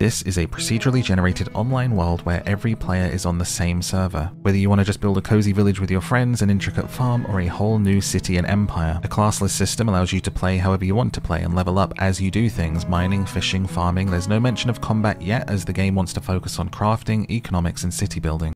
This is a procedurally generated online world where every player is on the same server. Whether you want to just build a cozy village with your friends, an intricate farm, or a whole new city and empire, a classless system allows you to play however you want to play and level up as you do things mining, fishing, farming. There's no mention of combat yet, as the game wants to focus on crafting, economics, and city building.